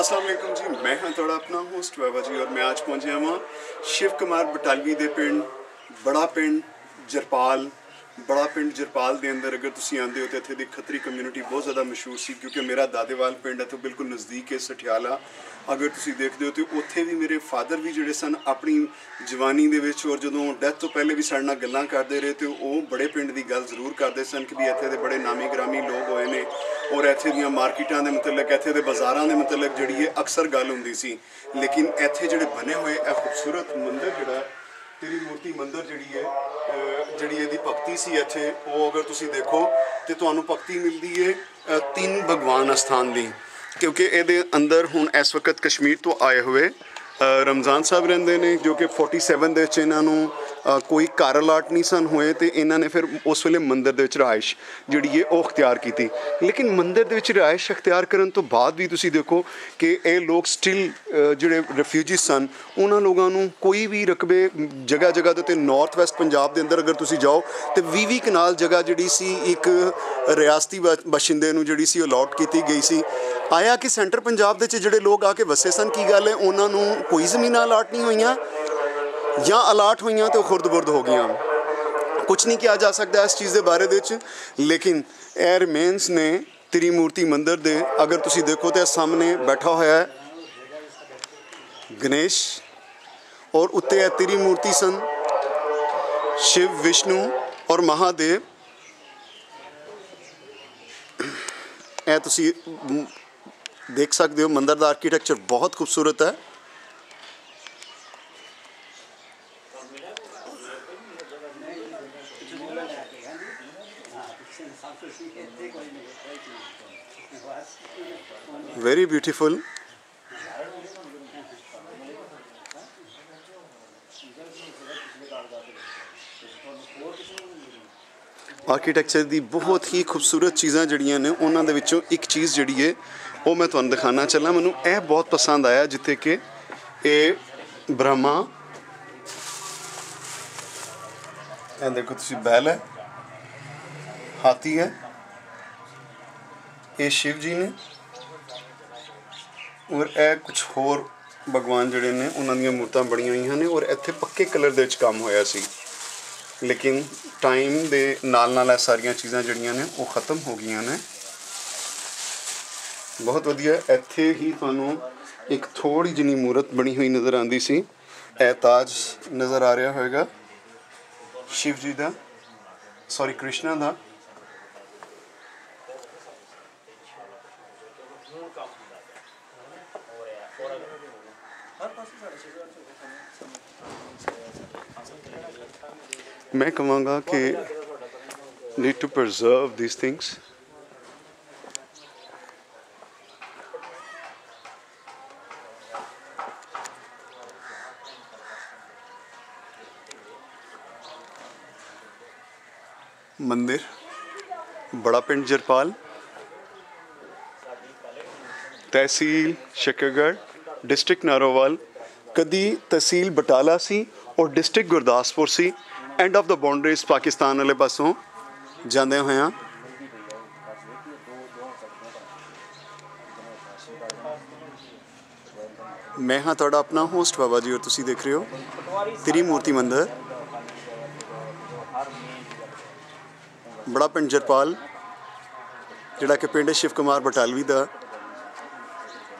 ਅਸਲਾਮ ਅਲੈਕੁਮ ਜੀ, ਮੈਂ ਹਾਂ ਤੁਹਾਡਾ ਆਪਣਾ ਹੋਸਟ ਵੈਵਾ ਜੀ ਔਰ ਮੈਂ ਅੱਜ ਪਹੁੰਚਿਆ ਹਾਂ ਸ਼ਿਵ ਕੁਮਾਰ ਬਟਾਲਵੀ ਦੇ ਪਿੰਡ, ਬੜਾ ਪਿੰਡ, ਜਰਪਾਲ ਬੜਾ ਪਿੰਡ ਜਰਪਾਲ ਦੇ ਅੰਦਰ ਅਗਰ ਤੁਸੀਂ ਆਂਦੇ ਹੋ ਤੇ ਇੱਥੇ ਦੀ ਖੱਤਰੀ ਕਮਿਊਨਿਟੀ ਬਹੁਤ ਜ਼ਿਆਦਾ ਮਸ਼ਹੂਰ ਸੀ ਕਿਉਂਕਿ ਮੇਰਾ ਦਾਦੇਵਾਲ ਪਿੰਡ ਇੱਥੋਂ ਬਿਲਕੁਲ ਨਜ਼ਦੀਕ ਹੈ ਸਠਿਆਲਾ। ਅਗਰ ਤੁਸੀਂ ਦੇਖਦੇ ਹੋ ਤੇ ਉੱਥੇ ਵੀ ਮੇਰੇ ਫਾਦਰ ਵੀ ਜਿਹੜੇ ਸਨ ਆਪਣੀ ਜਵਾਨੀ ਦੇ ਵਿੱਚ ਔਰ ਜਦੋਂ ਡੈਥ ਤੋਂ ਪਹਿਲੇ ਵੀ ਸਾਡੇ ਨਾਲ ਗੱਲਾਂ ਕਰਦੇ ਰਹੇ ਤੇ ਉਹ ਬੜੇ ਪਿੰਡ ਦੀ ਗੱਲ ਜ਼ਰੂਰ ਕਰਦੇ ਸਨ ਕਿ ਵੀ ਇੱਥੇ ਦੇ ਬੜੇ ਨਾਮੀ ਗ੍ਰਾਮੀ ਲੋਕ ਹੋਏ ਨੇ ਔਰ ਇੱਥੇ ਦੀਆਂ ਮਾਰਕੀਟਾਂ ਦੇ ਮੁਤਲਕ ਇੱਥੇ ਦੇ ਬਾਜ਼ਾਰਾਂ ਦੇ ਮੁਤਲਕ ਜਿਹੜੀ ਹੈ ਅਕਸਰ ਗੱਲ ਹੁੰਦੀ ਸੀ। ਲੇਕਿਨ ਇੱਥੇ ਜਿਹੜੇ ਬਣੇ ਹੋਏ ਇਹ ਖੂਬਸੂਰਤ ਮੰਦਿਰ ਜਿਹੜਾ ਤੇਰੀ ਮੂਰਤੀ ਮੰਦਰ ਜਿਹੜੀ ਹੈ ਜਿਹੜੀ ਇਹਦੀ ਭਗਤੀ ਸੀ ਇੱਥੇ, ਉਹ ਅਗਰ ਤੁਸੀਂ ਦੇਖੋ ਤੇ ਤੁਹਾਨੂੰ ਭਗਤੀ ਮਿਲਦੀ ਹੈ ਤਿੰਨ ਭਗਵਾਨ ਅਸਥਾਨ ਦੀ। ਕਿਉਂਕਿ ਇਹਦੇ ਅੰਦਰ ਹੁਣ ਇਸ ਵਕਤ ਕਸ਼ਮੀਰ ਤੋਂ ਆਏ ਹੋਏ ਰਮਜ਼ਾਨ ਸਾਹਿਬ ਰਹਿੰਦੇ ਨੇ, ਜੋ ਕਿ 47 ਦੇ ਵਿੱਚ ਇਹਨਾਂ ਨੂੰ ਕੋਈ ਘਰ ਅਲਾਟ ਨਹੀਂ ਸਨ ਹੋਏ ਤੇ ਇਹਨਾਂ ਨੇ ਫਿਰ ਉਸ ਵੇਲੇ ਮੰਦਿਰ ਦੇ ਵਿੱਚ ਰਿਹਾਇਸ਼ ਜਿਹੜੀ ਹੈ ਉਹ ਅਖਤਿਆਰ ਕੀਤੀ। ਲੇਕਿਨ ਮੰਦਿਰ ਦੇ ਵਿੱਚ ਰਿਹਾਇਸ਼ ਅਖਤਿਆਰ ਕਰਨ ਤੋਂ ਬਾਅਦ ਵੀ ਤੁਸੀਂ ਦੇਖੋ ਕਿ ਇਹ ਲੋਕ ਸਟਿਲ ਜਿਹੜੇ ਰਿਫਿਊਜੀ ਸਨ, ਉਹਨਾਂ ਲੋਕਾਂ ਨੂੰ ਕੋਈ ਵੀ ਰਕਬੇ ਜਗ੍ਹਾ ਜਗ੍ਹਾ ਦੇ ਉੱਤੇ ਨਾਰਥ ਵੈਸਟ ਪੰਜਾਬ ਦੇ ਅੰਦਰ ਅਗਰ ਤੁਸੀਂ ਜਾਓ ਤੇ 20 20 ਕਨਾਲ ਜਗ੍ਹਾ ਜਿਹੜੀ ਸੀ, ਇੱਕ ਰਿਆਸਤੀ ਬ- ਬਸ਼ਿੰਦੇ ਨੂੰ ਜਿਹੜੀ ਸੀ ਅਲਾਟ ਕੀਤੀ ਗਈ ਸੀ। ਆਇਆ ਕਿ ਸੈਂਟਰ ਪੰਜਾਬ ਦੇ ਵਿੱਚ ਜਿਹੜੇ ਲੋਕ ਆ ਕੇ ਵਸੇ ਸਨ, ਕੀ ਗੱਲ ਹੈ? ਉਹਨਾਂ ਨੂੰ ਕੋਈ ਜ਼ਮੀਨਾਂ ਅਲਾਟ ਨਹੀਂ ਹੋਈਆਂ। ਜਾਂ ਅਲਾਟ ਹੋਈਆਂ ਤੇ ਉਹ ਖੁਰਦ-ਬੁਰਦ ਹੋ ਗਈਆਂ। ਕੁਝ ਨਹੀਂ ਕਿਹਾ ਜਾ ਸਕਦਾ ਇਸ ਚੀਜ਼ ਦੇ ਬਾਰੇ ਦੇ ਵਿੱਚ, ਲੇਕਿਨ ਇਹ ਰਿਮੇਨਸ ਨੇ ਤ੍ਰਿਮੂਰਤੀ ਮੰਦਿਰ ਦੇ। ਅਗਰ ਤੁਸੀਂ ਦੇਖੋ ਤੇ ਸਾਹਮਣੇ ਬੈਠਾ ਹੋਇਆ ਹੈ ਗਣੇਸ਼, ਔਰ ਉੱਤੇ ਇਹ ਤ੍ਰਿਮੂਰਤੀ ਸਨ, ਸ਼ਿਵ, ਵਿਸ਼ਨੂੰ ਔਰ ਮਹਾਦੇਵ। ਇਹ ਤੁਸੀਂ ਦੇਖ ਸਕਦੇ ਹੋ ਮੰਦਿਰ ਦਾ ਆਰਕੀਟੈਕਚਰ ਬਹੁਤ ਖੂਬਸੂਰਤ ਹੈ। Very beautiful. ਆਰਕੀਟੈਕਚਰ ਦੀ ਬਹੁਤ ਹੀ ਖੂਬਸੂਰਤ ਚੀਜ਼ਾਂ ਜਿਹੜੀਆਂ ਨੇ, ਉਹਨਾਂ ਦੇ ਵਿੱਚੋਂ ਇੱਕ ਚੀਜ਼ ਜਿਹੜੀ ਹੈ ਉਹ ਮੈਂ ਤੁਹਾਨੂੰ ਦਿਖਾਣਾ ਚੱਲਾਂ ਮੈਨੂੰ ਇਹ ਬਹੁਤ ਪਸੰਦ ਆਇਆ, ਜਿੱਥੇ ਕਿ ਇਹ ਬ੍ਰਹਮਾ। ਇਹ ਦੇਖੋ, ਤੁਸੀਂ ਬੈਲ ਹੈ। ਹਾਥੀ ਹੈ ਇਹ ਸ਼ਿਵ ਜੀ ਨੇ ਔਰ ਇਹ ਕੁਝ ਹੋਰ ਭਗਵਾਨ ਜਿਹੜੇ ਨੇ ਉਹਨਾਂ ਦੀਆਂ ਮੂਰਤਾਂ ਬਣੀਆਂ ਹੋਈਆਂ ਨੇ ਔਰ ਇੱਥੇ ਪੱਕੇ ਕਲਰ ਦੇ ਵਿੱਚ ਕੰਮ ਹੋਇਆ ਸੀ ਲੇਕਿਨ ਟਾਈਮ ਦੇ ਨਾਲ ਨਾਲ ਇਹ ਸਾਰੀਆਂ ਚੀਜ਼ਾਂ ਜਿਹੜੀਆਂ ਨੇ ਉਹ ਖਤਮ ਹੋ ਗਈਆਂ ਨੇ ਬਹੁਤ ਵਧੀਆ ਇੱਥੇ ਹੀ ਤੁਹਾਨੂੰ ਇੱਕ ਥੋੜੀ ਜਿਹੀ ਮੂਰਤ ਬਣੀ ਹੋਈ ਨਜ਼ਰ ਆਉਂਦੀ ਸੀ ਇਹ ਤਾਜ ਨਜ਼ਰ ਆ ਰਿਹਾ ਹੋਵੇਗਾ ਸ਼ਿਵ ਜੀ ਦਾ ਸੌਰੀ ਕ੍ਰਿਸ਼ਨਾ ਦਾ ਮੈਂ ਕਹਾਂਗਾ ਕਿ need to preserve these things ਮੰਦਿਰ ਬੜਾ ਪਿੰਡ ਜਰਪਾਲ ਤਹਿਸੀਲ ਸ਼ਕਰਗੜ੍ਹ ਡਿਸਟ੍ਰਿਕਟ ਨਾਰੋਵਾਲ, ਕਦੀ ਤਹਿਸੀਲ ਬਟਾਲਾ ਸੀ ਔਰ ਡਿਸਟ੍ਰਿਕਟ ਗੁਰਦਾਸਪੁਰ ਸੀ। End of the boundaries Pakistan ਵਾਲੇ ਪਾਸੋਂ ਜਾਂਦੇ ਹੋਇਆਂ ਮੈਂ ਹਾਂ ਤੁਹਾਡਾ ਆਪਣਾ ਹੋਸਟ ਬਾਬਾ ਜੀ, ਔਰ ਤੁਸੀਂ ਦੇਖ ਰਹੇ ਹੋ ਤ੍ਰਿਮੂਰਤੀ ਮੰਦਰ। ਬੜਾ ਪਿੰਡ ਜਰਪਾਲ, ਜਿਹੜਾ ਕਿ ਪਿੰਡ ਸ਼ਿਵ ਕੁਮਾਰ ਬਟਾਲਵੀ ਦਾ